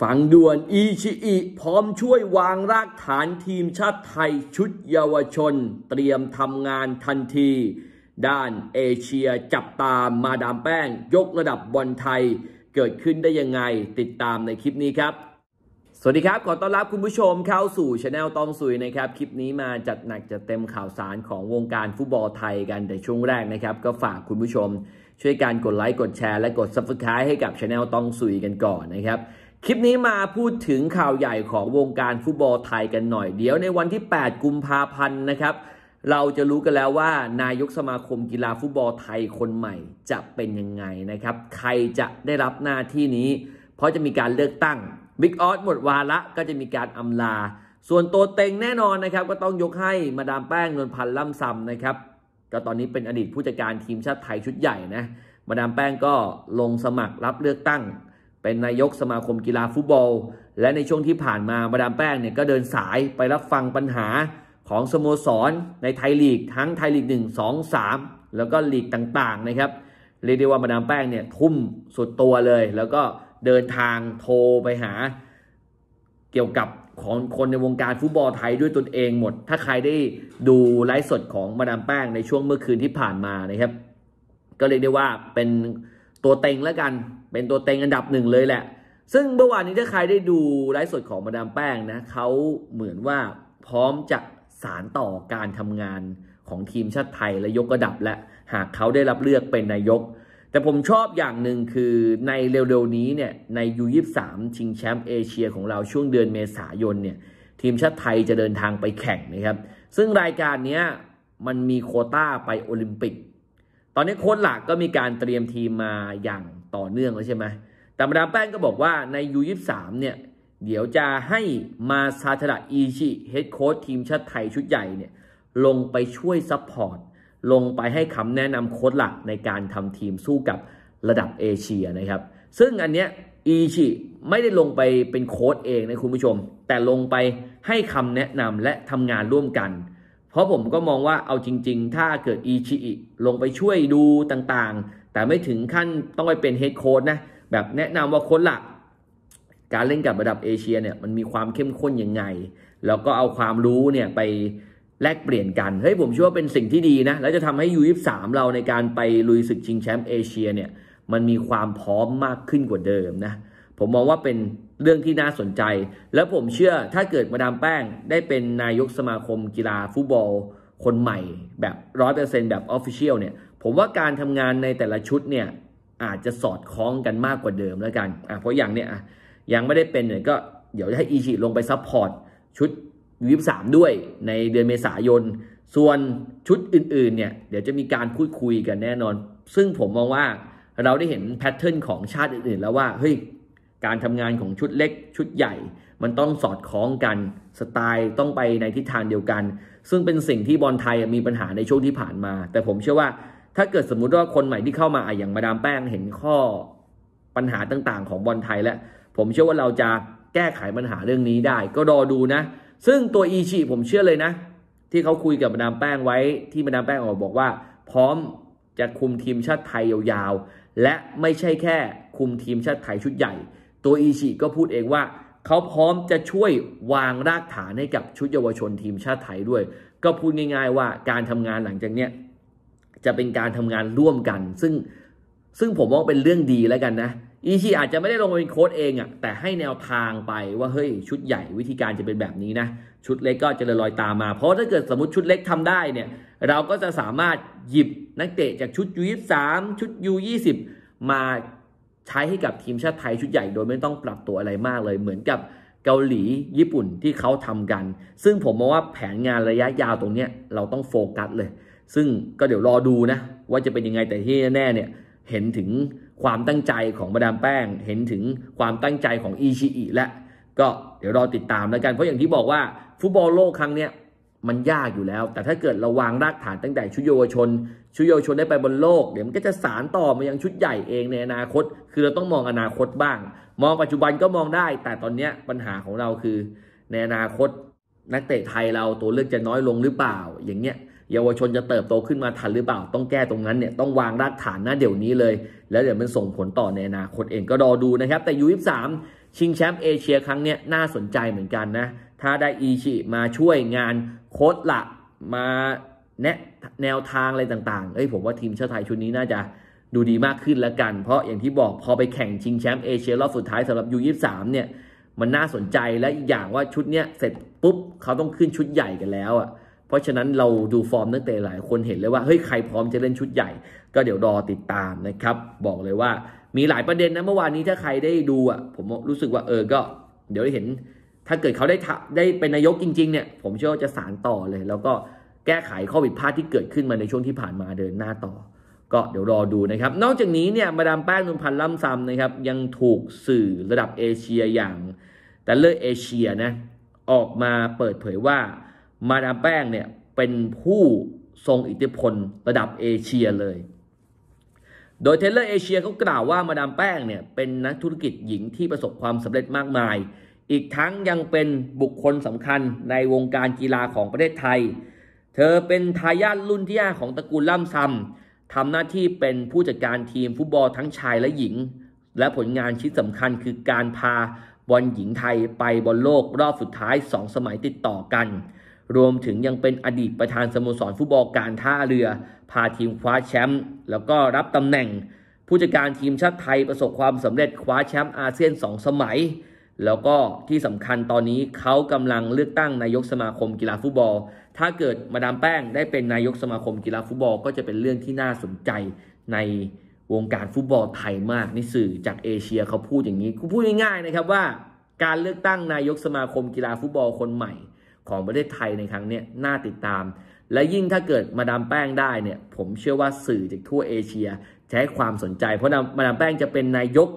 ฝังด่วนอีชิอิพร้อมช่วยวางรากฐานทีมชาติไทยชุดเยาวชน เตรียมทำงานทันที ด้านเอเชียจับตามมาดามแป้ง ยกระดับบอลไทย เกิดขึ้นได้ยังไงติดตามในคลิปนี้ครับ สวัสดีครับ ขอต้อนรับคุณผู้ชมเข้าสู่ช anel ตองสุยนะครับ คลิปนี้มาจัดหนักจัดเต็มข่าวสารของวงการฟุตบอลไทยกันแต่ช่วงแรกนะครับ ก็ฝากคุณผู้ชม ช่วยการกดไลค์กดแชร์และกด subscribe ให้กับช anel ตองสุยกันก่อนนะครับ คลิปนี้มาพูดถึงข่าวใหญ่ของวงการฟุตบอลไทยกันหน่อย เดี๋ยวในวันที่ 8 กุมภาพันธ์นะครับ เราจะรู้กันแล้วว่านายกสมาคมกีฬาฟุตบอลไทยคนใหม่จะเป็นยังไงนะครับ ใครจะได้รับหน้าที่นี้ เพราะจะมีการเลือกตั้งบิ๊กออสหมดวาระก็จะมีการอำลา ส่วนตัวเต็งแน่นอนนะครับ ก็ต้องยกให้มาดามแป้งนวลพันธ์ล่ำซำนะครับ ก็ตอนนี้เป็นอดีตผู้จัดการทีมชาติไทยชุดใหญ่นะมาดามแป้งก็ลงสมัครรับเลือกตั้ง เป็นนายกสมาคมกีฬาฟุตบอล และในช่วงที่ผ่านมามาดามแป้งเนี่ยก็เดินสายไปรับฟังปัญหาของสโมสรในไทยลีกทั้งไทยลีก 1 2 3 แล้วก็ลีกต่างๆนะครับเรียกได้ว่ามาดามแป้งเนี่ยทุ่มสุดตัวเลย แล้วก็เดินทางโทรไปหา เกี่ยวกับของคนในวงการฟุตบอลไทยด้วยตนเองหมด ถ้าใครได้ดูไลฟ์สดของมาดามแป้งในช่วงเมื่อคืนที่ผ่านมานะครับ ก็เรียกได้ว่าเป็น ตัวเต็งแล้วกัน เป็นตัวเต็งอันดับหนึ่งเลยแหละ ซึ่งเมื่อวานนี้ถ้าใครได้ดูไลฟ์สดของมาดามแป้งนะเขาเหมือนว่าพร้อมจะสารต่อการทำงานของทีมชาติไทยและยกระดับและหากเขาได้รับเลือกเป็นนายก แต่ผมชอบอย่างหนึ่งคือในเร็วๆนี้เนี่ยใน U23 ชิงแชมป์เอเชียของเราช่วงเดือนเมษายนเนี่ยทีมชาติไทยจะเดินทางไปแข่งนะครับ ซึ่งรายการนี้มันมีโควตาไปโอลิมปิก ตอนนี้โค้ชหระก็มีการเตรียมทีมมาอย่างต่อเนื่องแล้วใช่ไหมแต่มาดามแป้งก็บอกว่าใน U23 เนี่ย เดี๋ยวจะให้มาซาทาดะอิชิอิ head coach ทีมชาติไทยชุดใหญ่เนี่ยลงไปช่วย support ลงไปให้คำแนะนำโค้ชหระในการทำทีมสู้กับระดับเอเชียนะครับ ซึ่งอันเนี้ยอีชิไม่ได้ลงไปเป็นโค้ชเองนะคุณผู้ชม แต่ลงไปให้คำแนะนำและทำงานร่วมกัน เพราะผมก็มองว่าเอาจริง ๆ ถ้าเกิดอีชิลงไปช่วยดูต่างๆ แต่ไม่ถึงขั้นต้องไปเป็นเฮดโค้ชนะ แบบแนะนำว่าโค้ชหลัก การเล่นกับระดับเอเชียเนี่ยมันมีความเข้มข้นยังไง แล้วก็เอาความรู้เนี่ยไปแลกเปลี่ยนกันเฮ้ยผมเชื่อว่าเป็นสิ่งที่ดีนะ แล้วจะทำให้ U23 เราในการไปลุยศึกชิงแชมป์เอเชียเนี่ยมันมีความพร้อมมากขึ้นกว่าเดิมนะ ผมมองว่าเป็น เรื่องที่น่าสนใจ แล้วผมเชื่อถ้าเกิดมาดามแป้งได้เป็นนายกสมาคมกีฬาฟุตบอล คนใหม่แบบร้อยเปอร์เซ็นต์แบบ official เนี่ย ผมว่าการทำงานในแต่ละชุดเนี่ย อาจจะสอดคล้องกันมากกว่าเดิมแล้วกันอะเพราะอย่างเนี้ยอะยังไม่ได้เป็นเนี่ยก็เดี๋ยวให้อิชิอิลงไป support ชุด U ยี่สิบสามด้วยในเดือนเมษายน ส่วนชุดอื่นๆเนี่ยเดี๋ยวจะมีการพูดคุยกันแน่นอน ซึ่งผมมองว่าเราได้เห็นแพทเทิร์นของชาติอื่นๆแล้วว่าเฮ้ย การทำงานของชุดเล็กชุดใหญ่ มันต้องสอดคล้องกันสไตล์ต้องไปในทิศทางเดียวกัน ซึ่งเป็นสิ่งที่บอลไทยมีปัญหาในช่วงที่ผ่านมา แต่ผมเชื่อว่าถ้าเกิดสมมุติว่าคนใหม่ที่เข้ามาอย่างมาดามแป้งเห็นข้อปัญหาต่างๆ ของบอลไทยแล้วผมเชื่อว่าเราจะแก้ไขปัญหาเรื่องนี้ได้ ก็รอดูนะ ซึ่งตัวอีชีผมเชื่อเลยนะ ที่เขาคุยกับมาดามแป้งไว้ที่มาดามแป้งออกมาบอกว่า พร้อมจะคุมทีมชาติไทยยาวๆและไม่ใช่แค่คุมทีมชาติไทยชุดใหญ่ ตัวอีชีก็พูดเองว่า เขาพร้อมจะช่วยวางรากฐานให้กับชุดเยาวชนทีมชาติไทยด้วย ก็พูดง่ายๆว่าการทำงานหลังจากเนี้ยจะเป็นการทำงานร่วมกัน ซึ่งซึ่งผมว่าเป็นเรื่องดีแล้วกันนะอีชีอาจจะไม่ได้ลงมาเป็นโค้ดเองอะ่ะแต่ให้แนวทางไปว่าเฮ้ยชุดใหญ่วิธีการจะเป็นแบบนี้นะ ชุดเล็กก็จะเลยลอยตามมา เพราะถ้าเกิดสมมติชุดเล็กทำได้เนี่ย เราก็จะสามารถหยิบนักเตะจากชุดยูยีสามชุดยูยี่สิบมา ใช้ให้กับทีมชาติไทยชุดใหญ่โดยไม่ต้องปรับตัวอะไรมากเลย เหมือนกับเกาหลีญี่ปุ่นที่เขาทำกัน ซึ่งผมมองว่าแผนงานระยะยาวตรงนี้เราต้องโฟกัสเลย ซึ่งก็เดี๋ยวรอดูนะ ว่าจะเป็นยังไงแต่ที่แน่ๆเนี่ยเห็นถึงความตั้งใจของมาดามแป้ง เห็นถึงความตั้งใจของอีชีอีและ ก็เดี๋ยวรอติดตามแล้วกัน เพราะอย่างที่บอกว่าฟุตบอลโลกครั้งเนี้ย มันยากอยู่แล้ว แต่ถ้าเกิดเราวางรากฐานตั้งแต่ชุดเยาวชน ชุดเยาวชนได้ไปบนโลกเดี๋ยวมันก็จะสารต่อมายังชุดใหญ่เองในอนาคต คือเราต้องมองอนาคตบ้าง มองปัจจุบันก็มองได้ แต่ตอนนี้ปัญหาของเราคือ ในอนาคต นักเตะไทยเราตัวเลือกจะน้อยลงหรือเปล่า อย่างเงี้ยเยาวชนจะเติบโตขึ้นมาทันหรือเปล่า ต้องแก้ตรงนั้นเนี่ยต้องวางรากฐานหน้าเดี๋ยวนี้เลย แล้วเดี๋ยวมันส่งผลต่อในอนาคตเองก็รอดูนะครับ แต่ยูยี่สาม ชิงแชมป์เอเชียครั้งเนี้ยน่าสนใจเหมือนกันนะ ถ้าได้อีชิมาช่วยงานโค้ดลักมาแนะแนวทางอะไรต่างๆ เอ้ยผมว่าทีมชาติไทยชุดนี้น่าจะดูดีมากขึ้นแล้วกัน เพราะอย่างที่บอกพอไปแข่งชิงแชมป์เอเชียรอบสุดท้ายสำหรับยูยีเนี่ยมันน่าสนใจและอีกอย่างว่าชุดเนี้ยเสร็จปุ๊บเขาต้องขึ้นชุดใหญ่กันแล้วอะเพราะฉะนั้นเราดูฟอร์มตั้งแต่หลายคนเห็นเลยว่าเฮ้ยใครพร้อมจะเล่นชุดใหญ่ ก็เดี๋ยวรอติดตามนะครับ บอกเลยว่า มีหลายประเด็นนะเมื่อวานนี้ถ้าใครได้ดูอะผมรู้สึกว่าเออก็ เดี๋ยวได้เห็น ถ้าเกิดเขาได้ได้เป็นนายกจริง ๆ เนี่ย ผมเชื่อว่าจะสารต่อเลย แล้วก็แก้ไขข้อผิดพลาดที่เกิดขึ้นมาในช่วงที่ผ่านมาเดินหน้าต่อ ก็เดี๋ยวรอดูนะครับ นอกจากนี้เนี่ยมาดามแป้งนุนพันธ์ล่ำซำนะครับ ยังถูกสื่อระดับเอเชียอย่างแต่เลอร์เอเชียนะออกมาเปิดเผยว่ามาดามแป้งเนี่ยเป็นผู้ทรงอิทธิพลระดับเอเชียเลย โดย Tatler Asia เขากล่าวว่ามาดามแป้งเนี่ยเป็นนักธุรกิจหญิงที่ประสบความสำเร็จมากมาย อีกทั้งยังเป็นบุคคลสำคัญในวงการกีฬาของประเทศไทย เธอเป็นทายาทรุ่นที่5ของตระกูลล่ำซำทำหน้าที่เป็นผู้จัดการทีมฟุตบอลทั้งชายและหญิง และผลงานชิ้นสำคัญคือการพาบอลหญิงไทยไปบอลโลกรอบสุดท้าย 2 สมัยติดต่อกัน รวมถึงยังเป็นอดีตประธานสโมสรฟุตบอลการท่าเรือ พาทีมคว้าแชมป์แล้วก็รับตำแหน่ง ผู้จัดการทีมชาติไทยประสบความสำเร็จคว้าแชมป์อาเซียน 2 สมัย แล้วก็ที่สำคัญตอนนี้เขากำลังเลือกตั้งนายกสมาคมกีฬาฟุตบอล ถ้าเกิดมาดามแป้งได้เป็นนายกสมาคมกีฬาฟุตบอล ก็จะเป็นเรื่องที่น่าสนใจในวงการฟุตบอลไทยมากนี่สื่อจากเอเชียเขาพูดอย่างนี้พูดง่ายๆนะครับว่า การเลือกตั้งนายกสมาคมกีฬาฟุตบอลคนใหม่ ของประเทศไทยในครั้งนี้น่าติดตาม และยิ่งถ้าเกิดมาดามแป้งได้เนี่ย ผมเชื่อว่าสื่อจากทั่วเอเชียจะให้ความสนใจ เพราะมาดามแป้งจะเป็นนายก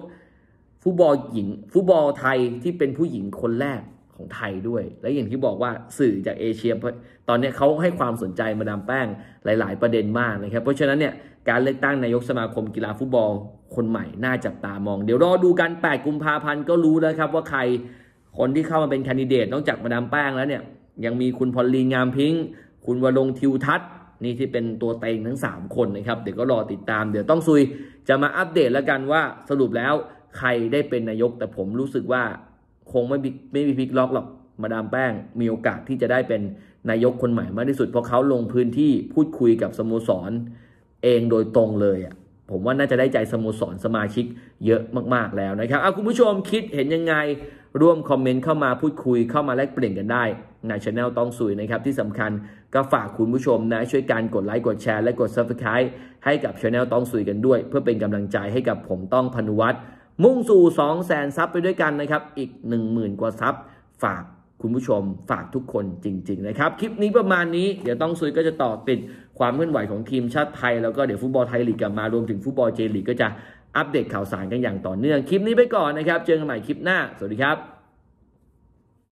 ฟุตบอลหญิงฟุตบอลไทยที่เป็นผู้หญิงคนแรกของไทยด้วย และอย่างที่บอกว่าสื่อจากเอเชีย ตอนนี้เขาให้ความสนใจมาดามแป้งหลาย ๆ ประเด็นมากนะครับ เพราะฉะนั้นเนี่ยการเลือกตั้งนายกสมาคมกีฬาฟุตบอลคนใหม่น่าจับตามอง เดี๋ยวรอดูกัน 8 กุมภาพันธ์ก็รู้แล้วครับว่าใครคนที่เข้ามาเป็นแคนดิเดตนอกจากมาดามแป้งแล้วเนี่ยยังมีคุณพอลลีงามพิง คุณวรงทิวทัศน์นี่ที่เป็นตัวเต็งทั้ง 3 คนนะครับ เดี๋ยวก็รอติดตาม เดี๋ยวต้องซุยจะมาอัปเดตแล้วกันว่าสรุปแล้วใครได้เป็นนายก แต่ผมรู้สึกว่าคงไม่ไม่มีพลิกล็อกหรอกมาดามแป้งมีโอกาสที่จะได้เป็นนายกคนใหม่มากที่สุด เพราะเขาลงพื้นที่พูดคุยกับสโมสร เองโดยตรงเลยอะผมว่าน่าจะได้ใจสโมสรสมาชิกเยอะมาก ๆแล้วนะครับเอาคุณผู้ชมคิดเห็นยังไง ร่วมคอมเมนต์เข้ามาพูดคุยเข้ามาแลกเปลี่ยนกันได้ในช anel ต้องสุยนะครับ ที่สำคัญก็ฝากคุณผู้ชมนะ ช่วยการกดไลค์กดแชร์และกด subscribe ให้กับช anel ต้องสุยกันด้วย เพื่อเป็นกำลังใจให้กับผมต้องพนุวัตรมุ่งสู่ 2 0 0 0 0 0ซับไปด้วยกันนะครับ อีก 10,000 กว่าซับฝากคุณผู้ชมฝากทุกคนจริง ๆ นะครับ คลิปนี้ประมาณนี้เดี๋ยวต้องซุยก็จะต่อติดความเคลื่อนไหวของทีมชาติไทย แล้วก็เดี๋ยวฟุตบอลไทยลีกกลับมารวมถึงฟุตบอลเจลีกก็จะ อัปเดตข่าวสารกันอย่างต่อเนื่องคลิปนี้ไปก่อนนะครับ เจอกันใหม่คลิปหน้า สวัสดีครับ